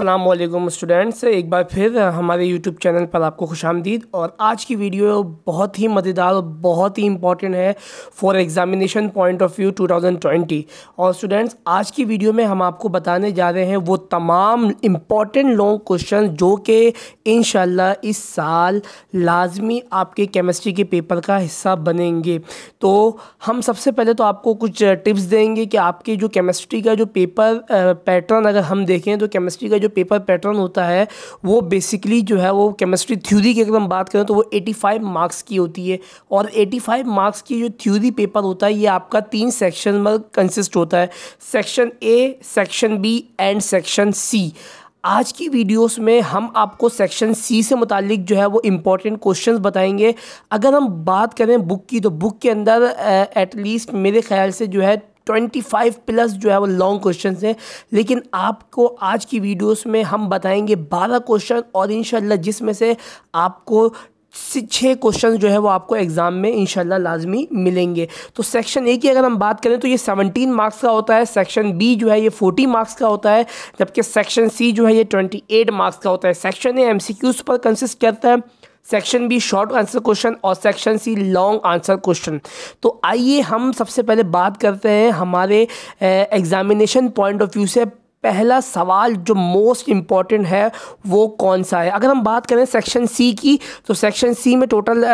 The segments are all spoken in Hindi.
वालेकुम स्टूडेंट्स। एक बार फिर हमारे यूट्यूब चैनल पर आपको खुश आमदीद और आज की वीडियो बहुत ही मज़ेदार और बहुत ही इंपॉर्टेंट है for examination point of view 2020 और स्टूडेंट्स आज की वीडियो में हम आपको बताने जा रहे हैं वो तमाम इंपॉर्टेंट लॉन्ग क्वेश्चन जो कि इन इस साल लाजमी आपके केमिस्ट्री के पेपर का हिस्सा बनेंगे। तो हम सबसे पहले तो आपको कुछ टिप्स देंगे कि आपके जो केमिस्ट्री का जो पेपर पैटर्न अगर हम देखें तो केमिस्ट्री का जो पेपर पैटर्न होता है, वो बेसिकली जो है वो केमिस्ट्री थ्योरी की अगर हम बात करें तो वो 85 मार्क्स की होती है। और 85 मार्क्स की जो थ्योरी पेपर होता है, ये आपका तीन सेक्शन में कंसिस्ट होता है। Section A section B and section C आज की वीडियोस में हम आपको सेक्शन सी से मुतालिक जो है वो इंपॉर्टेंट क्वेश्चंस बताएँगे। अगर हम बात करें बुक की तो बुक के अंदर एटलीस्ट मेरे ख्याल से जो है ट्वेंटी फाइव प्लस जो है वो लॉन्ग क्वेश्चन हैं। लेकिन आपको आज की वीडियोस में हम बताएँगे बारह क्वेश्चन और इन जिसमें से आपको छः क्वेश्चन जो है वो आपको एग्ज़ाम में इंशाल्लाह लाजमी मिलेंगे। तो सेक्शन ए की अगर हम बात करें तो ये सेवनटीन मार्क्स का होता है सेक्शन बी जो है ये फोर्टी मार्क्स का होता है, जबकि सेक्शन सी जो है ये ट्वेंटी एट मार्क्स का होता है। Section A M C Qs पर कंसिस्ट करता है। Section B short answer question और section C long answer question तो आइए हम सबसे पहले बात करते हैं हमारे एग्जामिनेशन पॉइंट ऑफ़ व्यू से पहला सवाल जो मोस्ट इंपॉर्टेंट है, वो कौन सा है? अगर हम बात करें सेक्शन सी की तो सेक्शन सी में टोटल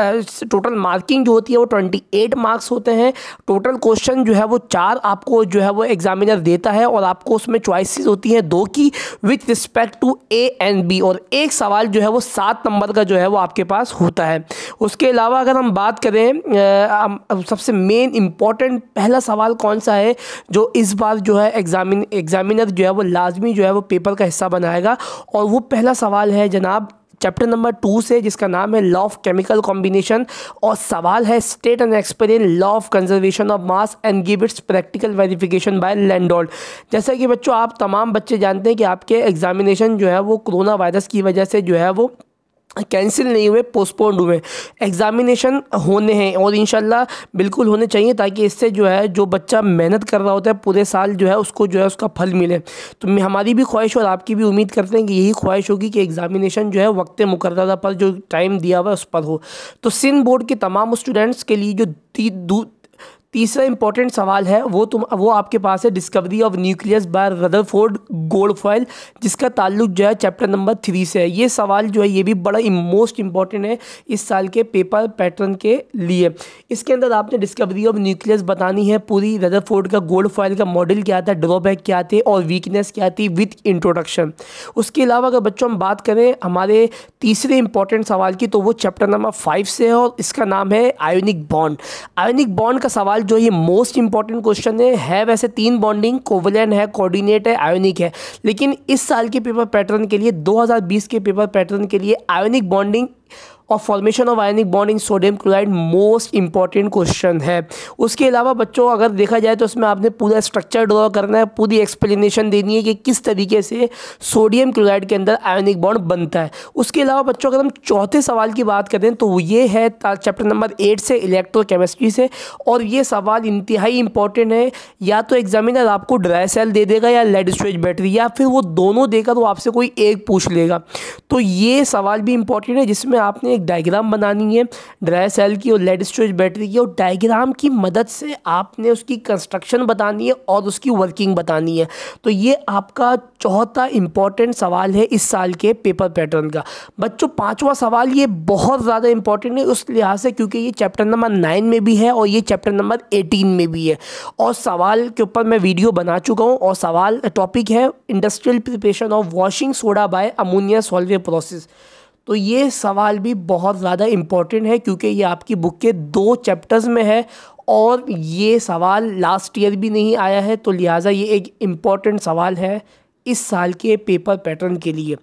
टोटल मार्किंग जो होती है, वो ट्वेंटी एट मार्क्स होते हैं। टोटल क्वेश्चन जो है, वो चार आपको जो है, वो एग्जामिनर देता है और आपको उसमें चॉइसेस होती हैं दो की with respect to A and B और एक सवाल जो है, वो सात नंबर का जो है, वो आपके पास होता है। उसके अलावा अगर हम बात करें सबसे मेन इंपॉर्टेंट पहला सवाल कौन सा है, जो इस बार जो है एग्जामिन एग्जामिनर जो है वो लाजमी जो है वो पेपर का हिस्सा बनाएगा। और वो पहला सवाल है जनाब, चैप्टर नंबर टू से, जिसका नाम है लॉ ऑफ़ केमिकल कॉम्बिनेशन, और सवाल है state and explain law of conservation of mass and give its practical verification by Landolt जैसा कि बच्चों, आप तमाम बच्चे जानते हैं कि आपके एग्जामिनेशन जो है वो कोरोना वायरस की वजह से जो है वो कैंसिल नहीं हुए पोस्टपोन्ड हुए। एग्ज़ामिनेशन होने हैं और इन बिल्कुल होने चाहिए ताकि इससे जो है, जो बच्चा मेहनत कर रहा होता है, पूरे साल जो है उसको जो है उसका फल मिले। तो हमारी भी ख्वाहिश और आपकी भी उम्मीद करते हैं कि यही ख्वाहिश होगी कि एग्ज़ामिनेशन जो है वक्त मुकर पर जो टाइम दिया हुआ है उस पर हो। तो सिंध बोर्ड के तमाम स्टूडेंट्स के लिए जो तीसरा इंपॉर्टेंट सवाल है, वो तुम, वो आपके पास है discovery of nucleus by Rutherford gold foil जिसका ताल्लुक जो है चैप्टर नंबर थ्री से है। ये सवाल जो है, ये भी बड़ा मोस्ट इंपॉर्टेंट है इस साल के पेपर पैटर्न के लिए। इसके अंदर आपने डिस्कवरी ऑफ़ न्यूक्लियस बतानी है, पूरी रदरफोर्ड का गोल्ड फॉयल का मॉडल क्या था ड्रॉबैक क्या थे, और वीकनेस क्या थी विथ इंट्रोडक्शन उसके अलावा अगर बच्चों, हम बात करें हमारे तीसरे इंपॉर्टेंट सवाल की तो वो चैप्टर नंबर फाइव से है, और इसका नाम है आयोनिक बॉन्ड आयोनिक बॉन्ड का सवाल जो ये मोस्ट इंपॉर्टेंट क्वेश्चन है है वैसे तीन बॉन्डिंग कोवलैन है कोऑर्डिनेट है आयोनिक है। लेकिन इस साल के पेपर पैटर्न के लिए 2020 के पेपर पैटर्न के लिए आयोनिक बॉन्डिंग और formation of ionic bond in sodium chloride most important question है। उसके अलावा बच्चों, अगर देखा जाए तो उसमें आपने पूरा स्ट्रक्चर ड्रॉ करना है, पूरी एक्सप्लेनेशन देनी है कि किस तरीके से सोडियम क्लोराइड के अंदर आयनिक बॉन्ड बनता है। उसके अलावा बच्चों, अगर हम चौथे सवाल की बात करें तो ये है चैप्टर नंबर एट से इलेक्ट्रोकेमिस्ट्री से, और ये सवाल इंतहाई इंपॉर्टेंट है। या तो एग्जामिनर आपको ड्राई सेल दे देगा या लेड स्टोरेज बैटरी या फिर वो दोनों देकर वो आपसे कोई एक पूछ लेगा। तो ये सवाल भी इंपॉर्टेंट है, जिसमें आपने एक डायग्राम बनानी है ड्राई सेल की और लेड स्टोरेज बैटरी की और डायग्राम की मदद से आपने उसकी कंस्ट्रक्शन बतानी है और उसकी वर्किंग बतानी है। तो ये आपका चौथा इंपॉर्टेंट सवाल है इस साल के पेपर पैटर्न का। बच्चों, पाँचवा सवाल ये बहुत ज़्यादा इंपॉर्टेंट है उस लिहाज से क्योंकि ये चैप्टर नंबर नाइन में भी है और ये चैप्टर नंबर एटीन में भी है। और सवाल के ऊपर मैं वीडियो बना चुका हूँ और सवाल टॉपिक है industrial preparation of washing soda by ammonia Solvay process तो ये सवाल भी बहुत ज़्यादा इंपॉर्टेंट है क्योंकि ये आपकी बुक के दो चैप्टर्स में है और ये सवाल लास्ट ईयर भी नहीं आया है तो लिहाजा ये एक इंपॉर्टेंट सवाल है इस साल के पेपर पैटर्न के लिए।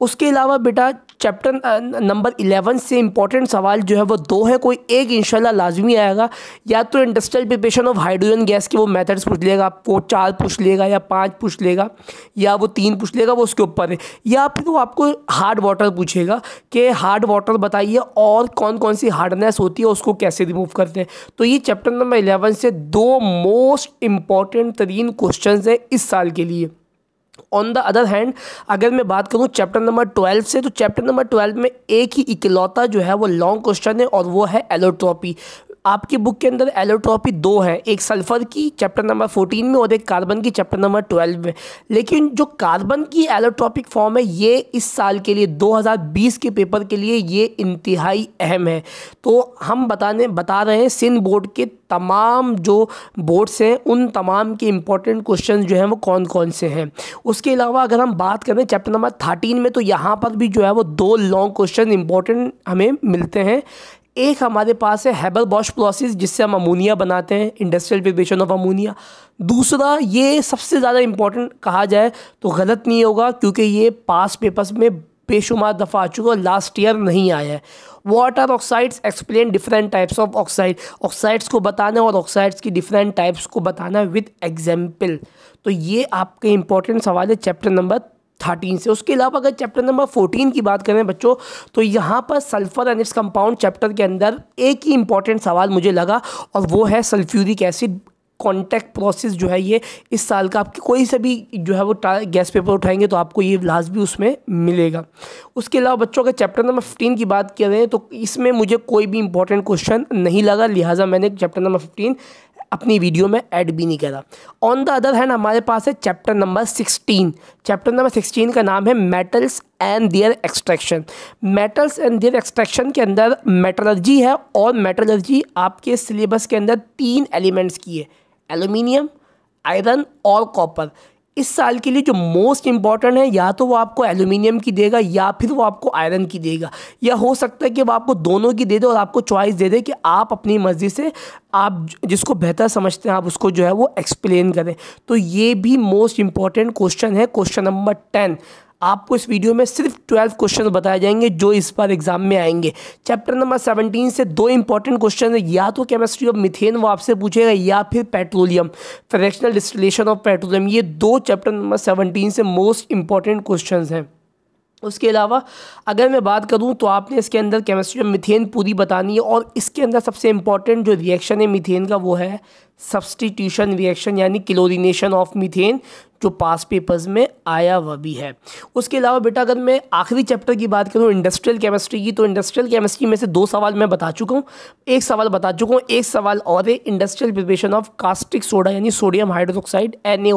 उसके अलावा बेटा चैप्टर नंबर इलेवन से इंपॉर्टेंट सवाल जो है वो दो है। कोई एक इंशाल्लाह लाजमी आएगा। या तो industrial preparation of hydrogen gas के वो मेथड्स पूछ लेगा वो चार पूछ लेगा या पाँच पूछ लेगा, या वो तीन पूछ लेगा, वो उसके ऊपर है। या फिर वो आपको हार्ड वाटर पूछेगा कि हार्ड वाटर बताइए और कौन कौन सी हार्डनेस होती है, उसको कैसे रिमूव करते हैं। तो ये चैप्टर नंबर इलेवन से दो मोस्ट इंपॉर्टेंट तरीन क्वेश्चन है इस साल के लिए। ऑन द अदर हैंड अगर मैं बात करूँ चैप्टर नंबर ट्वेल्व से तो चैप्टर नंबर ट्वेल्व में एक ही इकलौता जो है, वो लॉन्ग क्वेश्चन है और वो है एलोट्रॉपी आपकी बुक के अंदर एलोट्रॉपी दो है। एक सल्फ़र की चैप्टर नंबर फोर्टीन में, और एक कार्बन की चैप्टर नंबर ट्वेल्व में। लेकिन जो कार्बन की एलोट्रॉपिक फॉर्म है, ये इस साल के लिए 2020 के पेपर के लिए ये इंतहाई अहम है। तो हम बताने, बता रहे हैं सिंध बोर्ड के तमाम जो बोर्ड्स हैं, उन तमाम के इंपॉर्टेंट क्वेश्चन जो हैं, वो कौन कौन से हैं? उसके अलावा अगर हम बात करें चैप्टर नंबर थर्टीन में तो यहाँ पर भी जो है, वो दो लॉन्ग क्वेश्चन इंपॉर्टेंट हमें मिलते हैं। एक हमारे पास है हैबल बॉश प्रोसेस जिससे हम अमोनिया बनाते हैं इंडस्ट्रियल प्रिपरेशन ऑफ़ अमोनिया दूसरा, ये सबसे ज़्यादा इम्पोर्टेंट कहा जाए तो गलत नहीं होगा, क्योंकि ये पास पेपर्स में बेशुमार दफ़ा आ चुका और लास्ट ईयर नहीं आया है। Water oxides explain different types of oxide oxides को बताना और ऑक्साइड्स की डिफरेंट टाइप्स को बताना विद एग्ज़ाम्पल तो ये आपके इंपॉर्टेंट सवाल है चैप्टर नंबर थर्टीन से। उसके अलावा अगर चैप्टर नंबर फोर्टीन की बात करें बच्चों तो यहाँ पर sulphur and its compound chapter के अंदर एक ही इंपॉर्टेंट सवाल मुझे लगा, और वो है सल्फ्यूरिक एसिड कॉन्टैक्ट प्रोसेस जो है ये, इस साल का आपकी कोई से भी जो है वो गैस पेपर उठाएँगे तो आपको ये लास्ट भी उसमें मिलेगा। उसके अलावा बच्चों के चैप्टर नंबर फिफ्टीन की बात करें तो इसमें मुझे कोई भी इंपॉर्टेंट क्वेश्चन नहीं लगा, लिहाजा मैंने चैप्टर नंबर फिफ्टीन अपनी वीडियो में ऐड भी नहीं करा ऑन द अदर हैंड हमारे पास है chapter number sixteen chapter number sixteen का नाम है metals and their extraction metals and their extraction के अंदर मेटलर्जी है और मेटलर्जी आपके सिलेबस के अंदर तीन एलिमेंट्स की है। एलुमिनियम आयरन और कॉपर इस साल के लिए जो मोस्ट इंपॉर्टेंट है, या तो वो आपको एल्यूमिनियम की देगा, या फिर वो आपको आयरन की देगा। या हो सकता है कि वो आपको दोनों की दे दे और आपको चॉइस दे दे कि आप अपनी मर्ज़ी से आप जिसको बेहतर समझते हैं, आप उसको जो है वो एक्सप्लेन करें। तो ये भी मोस्ट इंपॉर्टेंट क्वेश्चन है क्वेश्चन नंबर टेन आपको इस वीडियो में सिर्फ़ ट्वेल्व क्वेश्चन बताए जाएँगे, जो इस बार एग्ज़ाम में आएँगे। चैप्टर नंबर सेवनटीन से दो इंपॉर्टेंट क्वेश्चन है। या तो केमिस्ट्री ऑफ़ मिथेन वो आपसे पूछेगा, या फिर petroleum fractional distillation of petroleum ये दो चैप्टर नंबर सेवनटीन से मोस्ट इंपॉर्टेंट क्वेश्चन हैं। उसके अलावा, अगर मैं बात करूँ तो आपने इसके अंदर केमिस्ट्री में मिथेन पूरी बतानी है और इसके अंदर सबसे इंपॉर्टेंट जो रिएक्शन है मिथेन का वो है सब्सटीट्यूशन रिएक्शन यानी क्लोरिनेशन ऑफ़ मीथेन जो पास पेपर्स में आया हुआ भी है। उसके अलावा बेटा, अगर मैं आखिरी चैप्टर की बात करूँ इंडस्ट्रियल केमिस्ट्री की तो इंडस्ट्रियल केमिस्ट्री में से दो सवाल मैं बता चुका हूँ। एक सवाल बता चुका हूँ, एक सवाल और है industrial preparation of caustic soda यानी sodium hydroxide in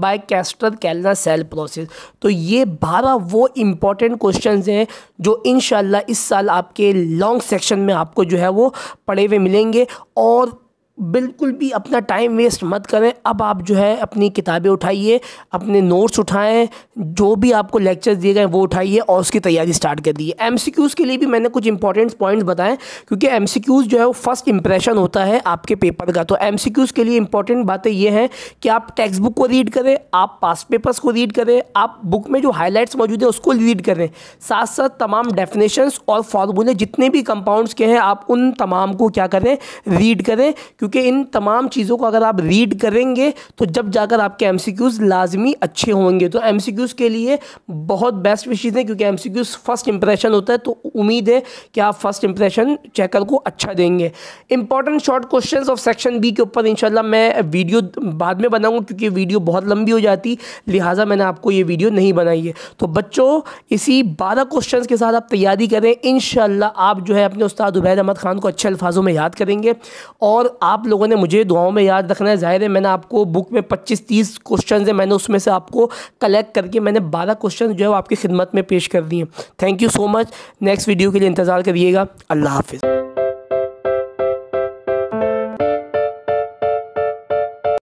by Castner Kellner cell process तो ये बारह वो इंपॉर्टेंट क्वेश्चन हैं जो इन इस साल आपके लॉन्ग सेक्शन में आपको जो है वो पढ़े हुए मिलेंगे और बिल्कुल भी अपना टाइम वेस्ट मत करें। अब आप जो है अपनी किताबें उठाइए, अपने नोट्स उठाएँ, जो भी आपको लेक्चर्स दिए गए वो उठाइए और उसकी तैयारी स्टार्ट कर दीजिए। एम के लिए भी मैंने कुछ इंपॉर्टेंट पॉइंट्स बताएँ, क्योंकि एम जो है वो फ़र्स्ट इंप्रेशन होता है आपके पेपर का। तो एम के लिए इंपॉर्टेंट बातें ये हैं कि आप टेक्स्ट बुक को रीड करें, आप पास पेपर्स को रीड करें, आप बुक में जो हाईलाइट्स मौजूद है उसको रीड करें। साथ साथ तमाम डेफिनेशंस और फार्मूले जितने भी कंपाउंड्स के हैं, आप उन तमाम को क्या करें रीड करें क्योंकि इन तमाम चीज़ों को अगर आप रीड करेंगे तो जब जाकर आपके एम लाजमी अच्छे होंगे। तो एम के लिए बहुत बेस्ट विशेष है, क्योंकि एम फ़र्स्ट इंप्रेशन होता है तो उम्मीद है कि आप फ़र्स्ट इंप्रेशन चेकर को अच्छा देंगे। Important short question of section B के ऊपर इंशाल्लाह मैं वीडियो बाद में बनाऊँगा, क्योंकि वीडियो बहुत लंबी हो जाती, लिहाजा मैंने आपको ये वीडियो नहीं बनाई है। तो बच्चों, इसी बारह क्वेश्चन के साथ आप तैयारी करें। इन आप जो है अपने उस्ताद उबैद अहमद खान को अच्छे अल्फाजों में याद करेंगे, और आप आप लोगों ने मुझे दुआओं में याद रखना है। ज़ाहिर है, मैंने आपको बुक में 25-30 क्वेश्चन है। मैंने उसमें से आपको कलेक्ट करके मैंने 12 क्वेश्चन जो है आपकी खिदमत में पेश कर दिए thank you so much next video के लिए इंतज़ार करिएगा। अल्लाह हाफिज़।